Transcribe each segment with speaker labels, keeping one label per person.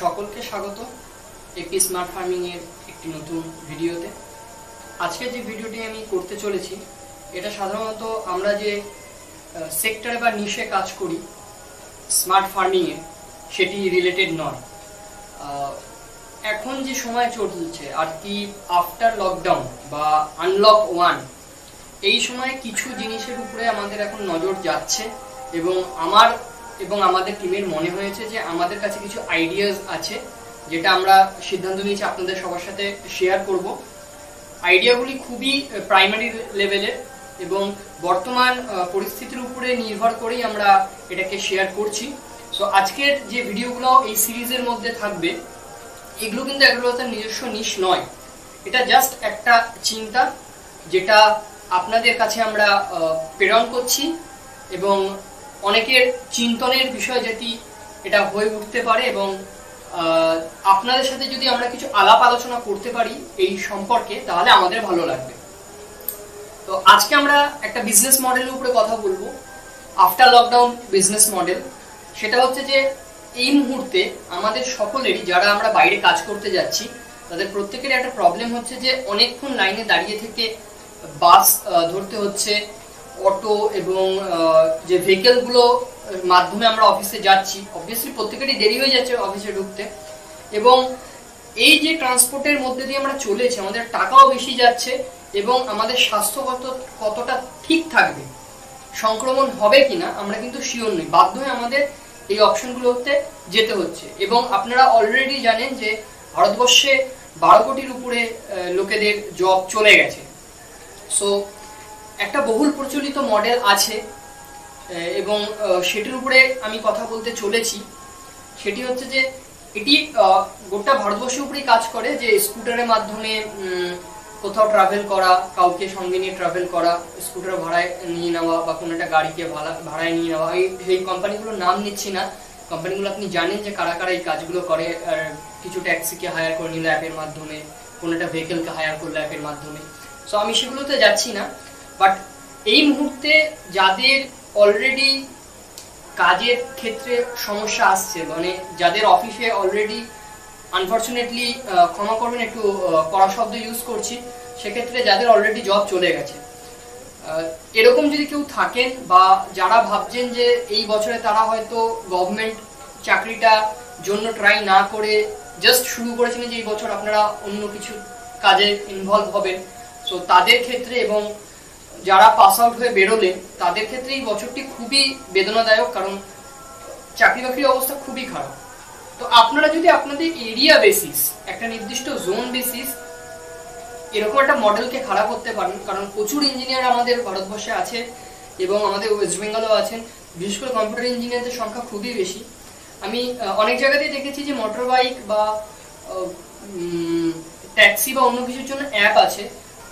Speaker 1: সকলকে স্বাগত AP smart farming এর একটি নতুন ভিডিওতে। আজকে যে ভিডিওটি আমি করতে চলেছি, এটা সাধারণত আমরা যে সেক্টরে বা নিশে কাজ করি স্মার্ট ফার্মিং এ, সেটি রিলেটেড নয়। এখন যে সময় চলছে, আর কি আফটার লকডাউন বা আনলক ওয়ান এই সময় কিছু জিনিসের উপরে আমাদের এখন নজর যাচ্ছে এবং আমার এবং আমাদের টিমের মনে হয়েছে যে আমাদের কাছে কিছু আইডিয়াস আছে, যেটা আমরা সিদ্ধান্ত নিয়েছি আপনাদের সবার সাথে শেয়ার করব। আইডিয়াগুলি খুবই প্রাইমারি লেভেলের এবং বর্তমান পরিস্থিতির উপরে নির্ভর করেই আমরা এটাকে শেয়ার করছি। সো আজকের যে ভিডিওগুলো এই সিরিজের মধ্যে থাকবে, এগুলো কিন্তু অ্যাগ্রোলতার নিজস্ব নিশ নয়। এটা জাস্ট একটা চিন্তা, যেটা আপনাদের কাছে আমরা প্রেরণ করছি এবং অনেকের চিন্তনের বিষয় যেটি এটা হয়ে উঠতে পারে এবং আপনাদের সাথে যদি আমরা কিছু আলাপ আলোচনা করতে পারি এই সম্পর্কে, তাহলে আমাদের ভালো লাগবে। তো আজকে আমরা একটা বিজনেস মডেলের উপরে কথা বলব আফটার লকডাউন বিজনেস মডেল সেটা হচ্ছে যে, এই মুহূর্তে আমাদের সকলেরই, যারা আমরা বাইরে কাজ করতে যাচ্ছি, তাদের প্রত্যেকের একটা প্রবলেম হচ্ছে যে, অনেকক্ষণ লাইনে দাঁড়িয়ে থেকে বাস ধরতে হচ্ছে অটো এবং যে ভেহিকেলগুলো মাধ্যমে আমরা অফিসে যাচ্ছি অবভিয়াসলি প্রত্যেকেরই দেরি হয়ে যাচ্ছে অফিসে ঢুকতে। এবং এই যে ট্রান্সপোর্টের মধ্যে দিয়ে আমরা চলেছি, আমাদের টাকাও বেশি যাচ্ছে এবং আমাদের স্বাস্থ্যগত কতটা ঠিক থাকবে, সংক্রমণ হবে কিনা, আমরা কিন্তু শিওর নই। বাধ্য হয়ে আমাদের এই অপশনগুলোতে যেতে হচ্ছে। এবং আপনারা অলরেডি জানেন যে ভারতবর্ষে বারো কোটির উপরে লোকেদের জব চলে গেছে। সো একটা বহুল প্রচলিত মডেল আছে এবং সেটির উপরে আমি কথা বলতে চলেছি। সেটি হচ্ছে যে, এটি গোটা ভারতবর্ষের উপরেই কাজ করে যে, স্কুটারের মাধ্যমে কোথাও ট্রাভেল করা, কাউকে সঙ্গে নিয়ে ট্রাভেল করা, স্কুটার ভাড়ায় নিয়ে নেওয়া, বা কোনো একটা গাড়িকে ভাড়া, ভাড়ায় নিয়ে নেওয়া, এই, সেই কোম্পানিগুলোর নাম নিচ্ছি না। কোম্পানিগুলো আপনি জানেন যে, কারা কারা এই কাজগুলো করে কিছু ট্যাক্সিকে হায়ার করে নিল অ্যাপের মাধ্যমে, কোনো একটা ভেহিকেলকে হায়ার করল অ্যাপের মাধ্যমে। সো আমি সেগুলোতে যাচ্ছি না। বাট এই মুহূর্তে যাদের অলরেডি কাজের ক্ষেত্রে সমস্যা আসছে মানে যাদের অফিসে অলরেডি আনফর্চুনেটলি ক্ষমা করবেন, একটু কড়া শব্দ ইউজ করছি, সেক্ষেত্রে যাদের অলরেডি জব চলে গেছে। এরকম যদি কেউ থাকেন বা যারা ভাবছেন যে এই বছরে তারা হয়তো গভর্নমেন্ট চাকরিটা জন্য ট্রাই না করে জাস্ট শুরু করেছিলেন যে এই বছর আপনারা অন্য কিছু কাজে ইনভলভ হবেন সো তাদের ক্ষেত্রে এবং যারা পাস আউট হয়ে বেরোলেন, তাদের ক্ষেত্রে এই বছরটি খুবই বেদনাদায়ক কারণ চাকরি বাকরির অবস্থা খুবই খারাপ। তো আপনারা যদি আপনাদের এরিয়া বেসিস একটা নির্দিষ্ট জোন বেসিস এরকম একটা মডেলকে খাড়া করতে পারেন, কারণ প্রচুর ইঞ্জিনিয়ার আমাদের ভারতবর্ষে আছে এবং আমাদের ওয়েস্ট বেঙ্গলেও আছেন। বিশেষ করে কম্পিউটার ইঞ্জিনিয়ারদের সংখ্যা খুবই বেশি। আমি অনেক জায়গাতেই দেখেছি যে মোটর বাইক বা ট্যাক্সি বা অন্য কিছুর জন্য অ্যাপ আছে।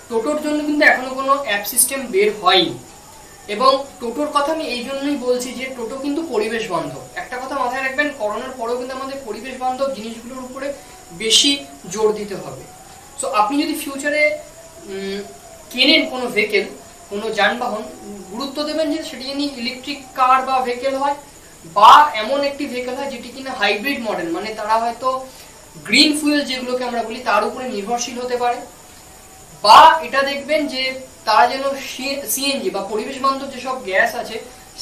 Speaker 1: টোটোর জন্য কিন্তু এখনও কোনো অ্যাপ সিস্টেম বের হয়নি। এবং টোটোর কথা আমি এই জন্যই বলছি যে টোটো কিন্তু পরিবেশ বান্ধব। একটা কথা মাথায় রাখবেন, করোনার পরেও কিন্তু আমাদের পরিবেশ বান্ধব জিনিসগুলোর উপরে বেশি জোর দিতে হবে। সো আপনি যদি ফিউচারে কেনেন কোনো ভেহিকেল কোনো যানবাহন, গুরুত্ব দেবেন যে সেটি যিনি ইলেকট্রিক কার বা ভেহিকেল হয়, বা এমন একটি ভেহিকেল হয় যেটি কিনা হাইব্রিড মডেল মানে তারা হয়তো গ্রিন ফুয়েল যেগুলোকে আমরা বলি, তার উপরে নির্ভরশীল হতে পারে। বা এটা দেখবেন যে তারা যেন সিএনজি বা পরিবেশ বান্ধব যেসব গ্যাস আছে,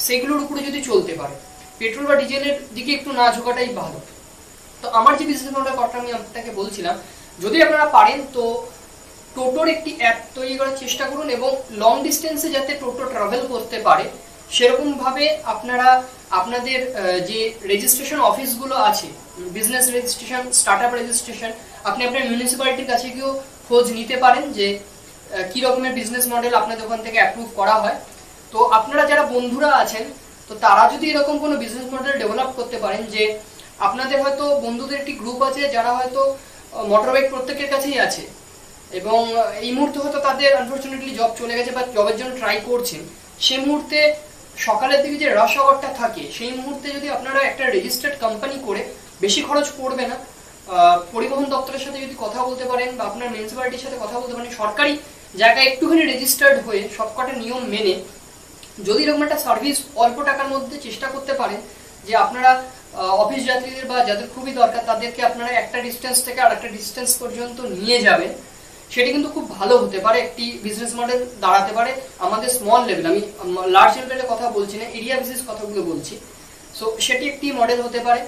Speaker 1: সেগুলোর উপরে যদি চলতে পারে, পেট্রোল বা ডিজেলের দিকে একটু না ঝোঁকাটাই ভালো। তো আমার যে মডেল কথা আমি আপনাকে বলছিলাম, যদি আপনারা পারেন তো টোটোর একটি অ্যাপ তৈরি করার চেষ্টা করুন এবং লং ডিস্টেন্সে যাতে টোটো ট্রাভেল করতে পারে সেরকম ভাবে আপনারা আপনাদের যে রেজিস্ট্রেশন অফিসগুলো আছে বিজনেস রেজিস্ট্রেশন স্টার্টআপ রেজিস্ট্রেশন আপনি আপনার মিউনিসিপ্যালিটির কাছে গিয়েও খোঁজ নিতে পারেন যে কি রকমের বিজনেস মডেল আপনাদের ওখান থেকে অ্যাপ্রুভ করা হয়। তো আপনারা যারা বন্ধুরা আছেন, তো তারা যদি এরকম কোনো বিজনেস মডেল ডেভেলপ করতে পারেন যে, আপনাদের হয়তো বন্ধুদের একটি গ্রুপ আছে যারা হয়তো মোটর বাইক প্রত্যেকের কাছেই আছে এবং এই মুহূর্তে হয়তো তাদের আনফর্চুনেটলি জব চলে গেছে বা জবের জন্য ট্রাই করছেন, সে মুহূর্তে সকালের দিকে যে রাশ আওয়ারটা থাকে, সেই মুহূর্তে যদি আপনারা একটা রেজিস্টার্ড কোম্পানি করে, বেশি খরচ পড়বে না। পরিবহন দপ্তরের সাথে যদি কথা বলতে পারেন বা আপনার মিউনিসিপ্যালিটির সাথে কথা বলতে পারেন, সরকারি জায়গায় একটুখানি রেজিস্টার্ড হয়ে সবকটা নিয়ম মেনে যদি এরকম একটা সার্ভিস অল্প টাকার মধ্যে চেষ্টা করতে পারেন, যে আপনারা অফিস যাত্রীদের বা যাদের খুবই দরকার তাদেরকে আপনারা একটা ডিস্টেন্স থেকে আর একটা ডিস্টেন্স পর্যন্ত নিয়ে যাবেন, সেটি কিন্তু খুব ভালো হতে পারে, একটি বিজনেস মডেল দাঁড়াতে পারে আমাদের স্মল লেভেল আমি লার্জ লেভেলের কথা বলছি না এরিয়া বেসিস কথাগুলো বলছি। সো সেটি একটি মডেল হতে পারে।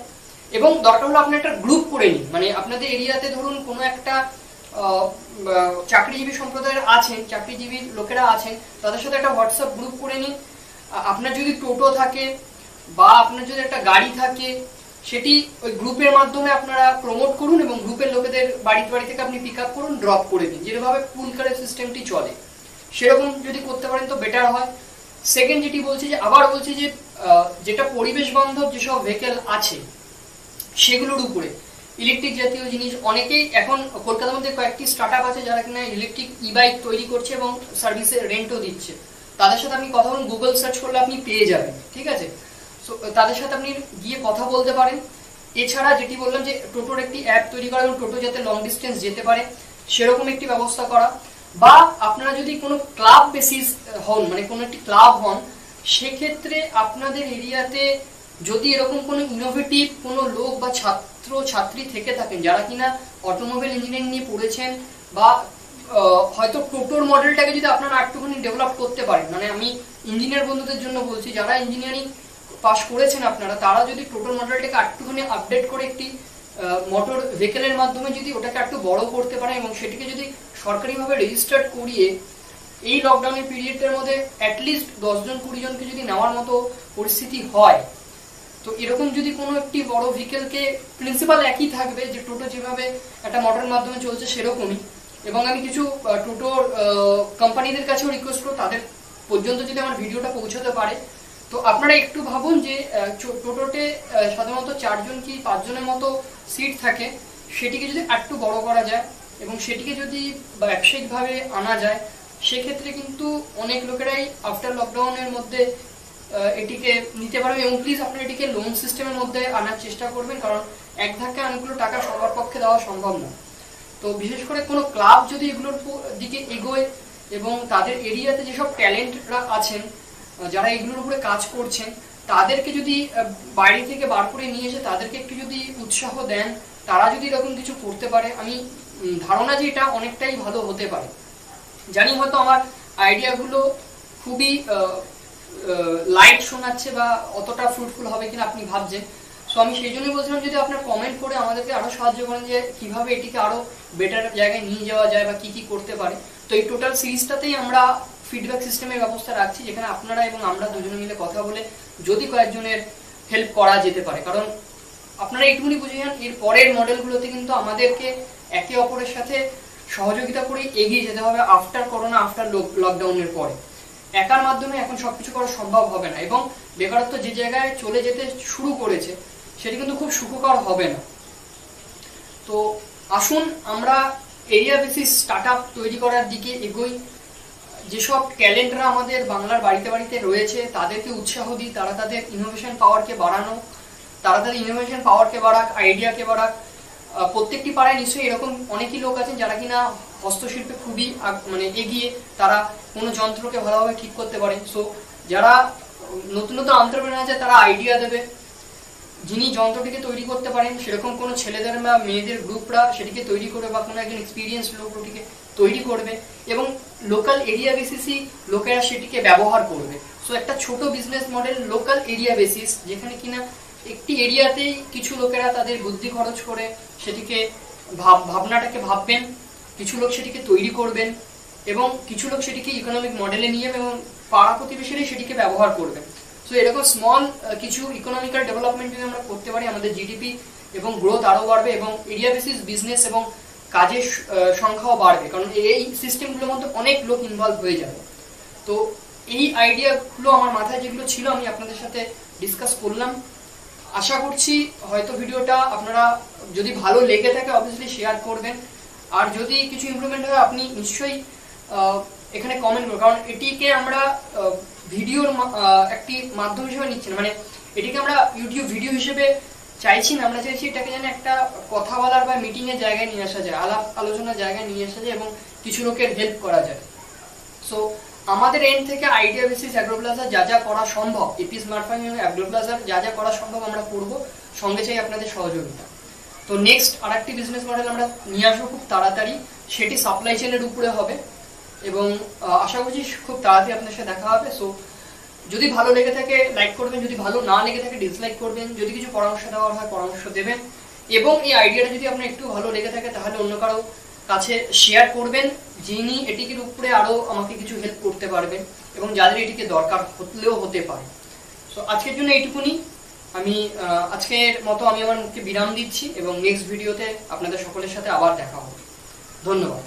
Speaker 1: এবং দরকার হলো আপনি একটা গ্রুপ করে নিন। মানে আপনাদের এরিয়াতে ধরুন কোনো একটা চাকরিজীবী সম্প্রদায়ের আছেন চাকরিজীবী লোকেরা আছেন তাদের সাথে একটা হোয়াটসঅ্যাপ গ্রুপ করে নিন। আপনার যদি টোটো থাকে বা আপনার যদি একটা গাড়ি থাকে, সেটি ওই গ্রুপের মাধ্যমে আপনারা প্রমোট করুন এবং গ্রুপের লোকেদের বাড়ি বাড়ি থেকে আপনি পিক আপ করুন ড্রপ করে দিন। যেভাবে পুল কারের সিস্টেমটি চলে। সেরকম যদি করতে পারেন তো বেটার হয়। সেকেন্ড যেটি বলছি যে, আবার বলছি যে যেটা পরিবেশ বান্ধব যেসব ভেহিকেল আছে সেগুলোর উপরে। ইলেকট্রিক জাতীয় জিনিস অনেকেই এখন কলকাতার মধ্যে কয়েকটি স্টার্ট আছে যারা কিনা ইলেকট্রিক ই বাইক তৈরি করছে এবং সার্ভিসে রেন্টও দিচ্ছে। তাদের সাথে আপনি কথা বলুন গুগল সার্চ করলে আপনি পেয়ে যাবেন, ঠিক আছে? সো তাদের সাথে আপনি গিয়ে কথা বলতে পারেন। এছাড়া যেটি বললাম যে টোটোর একটি অ্যাপ তৈরি করা এবং টোটো যাতে লং ডিস্টেন্স যেতে পারে, সেরকম একটি ব্যবস্থা করা। বা আপনারা যদি কোনো ক্লাব বেসিস হন মানে কোনো একটি ক্লাব হন, সেক্ষেত্রে আপনাদের এরিয়াতে যদি এরকম কোনো ইনোভেটিভ কোনো লোক বা ছাত্র, ছাত্রী থেকে থাকেন যারা কিনা অটোমোবাইল ইঞ্জিনিয়ারিং নিয়ে পড়েছেন বা হয়তো টোটোর মডেলটাকে যদি আপনারা একটুখানি ডেভেলপ করতে পারেন মানে আমি ইঞ্জিনিয়ার বন্ধুদের জন্য বলছি, যারা ইঞ্জিনিয়ারিং পাশ করেছেন আপনারা, তারা যদি টোটোর মডেলটাকে একটুখানি আপডেট করে একটি মোটর ভেহিকেলের মাধ্যমে যদি ওটাকে একটু বড় করতে পারে এবং সেটিকে যদি সরকারিভাবে রেজিস্টার্ড করিয়ে এই লকডাউনের পিরিয়ডের মধ্যে অ্যাটলিস্ট দশজন কুড়ি জনকে যদি নেওয়ার মতো পরিস্থিতি হয় তো এরকম যদি কোনো একটি বড় ভেহিকেলকে প্রিন্সিপাল একই থাকবে যে টোটো যেভাবে একটা মোটরের মাধ্যমে চলছে সেরকমই এবং আমি কিছু টোটোর কোম্পানিদের কাছেও রিকোয়েস্ট করব, তাদের পর্যন্ত যদি আমার ভিডিওটা পৌঁছতে পারে। তো আপনারা একটু ভাবুন যে টোটোতে সাধারণত চারজন কি পাঁচজনের মতো সিট থাকে, সেটিকে যদি একটু বড় করা যায় এবং সেটিকে যদি ব্যবসায়িকভাবে আনা যায়, সেক্ষেত্রে কিন্তু অনেক লোকেরাই আফটার লকডাউনের মধ্যে এটিকে নিতে পারবেন এবং প্লিজ আপনারা এটিকে লোন সিস্টেমের মধ্যে আনার চেষ্টা করবেন, কারণ এক ধাক্কায় অনেকগুলো টাকা সবার পক্ষে দেওয়া সম্ভব না। তো বিশেষ করে কোনো ক্লাব যদি এগুলোর দিকে এগোয় এবং তাদের এরিয়াতে যেসব ট্যালেন্টরা আছেন যারা এগুলোর উপরে কাজ করছেন, তাদেরকে যদি বাইরে থেকে বার করে নিয়ে এসে তাদেরকে একটু যদি উৎসাহ দেন, তারা যদি এরকম কিছু করতে পারে, আমি ধারণা যে এটা অনেকটাই ভালো হতে পারে। জানি হয়তো আমার আইডিয়াগুলো খুবই লাইট শোনাচ্ছে বা অতটা ফ্রুটফুল হবে কিনা আপনি ভাবছেন। সো আমি সেই জন্যই বলছিলাম যদি আপনার কমেন্ট করে আমাদেরকে আরও সাহায্য করেন যে কীভাবে এটিকে আরও বেটার জায়গায় নিয়ে যাওয়া যায় বা কি কি করতে পারে। তো এই টোটাল সিরিজটাতেই আমরা ফিডব্যাক সিস্টেমের ব্যবস্থা রাখছি, যেখানে আপনারা এবং আমরা দুজনে মিলে কথা বলে যদি কয়েকজনের হেল্প করা যেতে পারে। কারণ আপনারা এইটুকুনি বুঝে যান এর পরের মডেলগুলোতে কিন্তু আমাদেরকে একে অপরের সাথে সহযোগিতা করে এগিয়ে যেতে হবে আফটার করোনা আফটার লকডাউনের পরে। একার মাধ্যমে এখন সবকিছু করা সম্ভব হবে না। এবং বেকারত্ব যে জায়গায় চলে যেতে শুরু করেছে, সেটি কিন্তু খুব সুখকর হবে না। তো আসুন আমরা এরিয়া বেসিস স্টার্ট আপ তৈরি করার দিকে এগোই। যেসব ট্যালেন্টরা আমাদের বাংলার বাড়িতে বাড়িতে রয়েছে, তাদেরকে উৎসাহ দিই, তারা তাদের ইনোভেশন পাওয়ারকে বাড়ানো, তারা তাদের ইনোভেশন পাওয়ারকে বাড়াক আইডিয়াকে বাড়াক। প্রত্যেকটি পাড়ায় নিশ্চয়ই এরকম অনেকই লোক আছেন যারা কিনা হস্তশিল্পে খুবই মানে এগিয়ে তারা কোনো যন্ত্রকে ভালোভাবে ঠিক করতে পারে। সো যারা নতুন নতুন আন্তর্প্রেনার আছে, তারা আইডিয়া দেবে। যিনি যন্ত্রটিকে তৈরি করতে পারেন, সেরকম কোনো ছেলেদের বা মেয়েদের গ্রুপরা সেটিকে তৈরি করবে বা কোনো একজন এক্সপিরিয়েন্স লোক ওটিকে তৈরি করবে এবং লোকাল এরিয়া বেসিসই লোকেরা সেটিকে ব্যবহার করবে। সো একটা ছোট business model local area basis যেখানে কিনা একটি এরিয়াতেই কিছু লোকেরা তাদের বুদ্ধি খরচ করে সেটিকে ভাব, ভাবনাটাকে ভাববেন। কিছু লোক সেটিকে তৈরি করবেন এবং কিছু লোক সেটিকে ইকোনমিক মডেলে নিয়ে এবং পাড়া প্রতিবেশীরাই সেটিকে ব্যবহার করবেন। সো এরকম স্মল কিছু ইকোনমিক্যাল ডেভেলপমেন্ট যদি আমরা করতে পারি, আমাদের জিডিপি এবং গ্রোথ আরও বাড়বে এবং এরিয়া বেসিস বিজনেস এবং কাজের সংখ্যাও বাড়বে। কারণ এই সিস্টেমগুলোর মধ্যে অনেক লোক ইনভলভ হয়ে যাবে। তো এই আইডিয়াগুলো আমার মাথায় যেগুলো ছিল, আমি আপনাদের সাথে ডিসকাস করলাম। আশা করছি হয়তো ভিডিওটা আপনারা যদি ভালো লেগে থাকে অবভিয়াসলি শেয়ার করবেন। আর যদি কিছু ইমপ্রুভমেন্ট হয়, আপনি নিশ্চয়ই এখানে কমেন্ট করুন। কারণ এটিকে আমরা ভিডিওর একটি মাধ্যম হিসেবে নিচ্ছি মানে এটিকে আমরা ইউটিউব ভিডিও হিসেবে চাইছি না। আমরা চাইছি এটাকে যেন একটা কথা বলার বা মিটিংয়ের জায়গায় নিয়ে আসা যায়, আলাপ আলোচনার জায়গায় নিয়ে আসা যায় এবং কিছু লোকের হেল্প করা যায়। সো আমাদের এন্ড থেকে আইডিয়া বেসিস অ্যাগ্রোপ্লাজার যা যা করা সম্ভব এপি স্মার্ট ফার্মিং এবং অ্যাগ্রোপ্লাজার যা যা করা সম্ভব আমরা করব। সঙ্গে চাই আপনাদের সহযোগিতা। তো নেক্সট আর একটি বিজনেস মডেল আমরা নিয়ে আসব খুব তাড়াতাড়ি। সেটি সাপ্লাই চেনের উপরে হবে। এবং আশা করছি খুব তাড়াতাড়ি আপনার সাথে দেখা হবে। সো যদি ভালো লেগে থাকে লাইক করবেন। যদি ভালো না লেগে থাকে ডিসলাইক করবেন। যদি কিছু পরামর্শ দেওয়ার হয়, পরামর্শ দেবেন। এবং এই আইডিয়াটা যদি আপনার একটু ভালো লেগে থাকে, তাহলে অন্য কারও কাছে শেয়ার করবেন। যিনি এটিকের উপরে আরও আমাকে কিছু হেল্প করতে পারবেন। এবং যাদের এটিকে দরকার হলেও হতে পারে। সো আজকের জন্য এইটুকুনি। আমি আজকের মতো আমি আমার মুখকে বিরাম দিচ্ছি এবং নেক্সট ভিডিওতে আপনাদের সকলের সাথে আবার দেখা হবে। ধন্যবাদ।